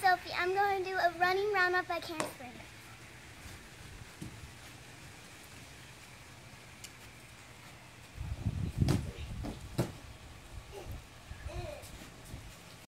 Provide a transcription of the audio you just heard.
Sophie. I'm going to do a running roundup by Karen Spring.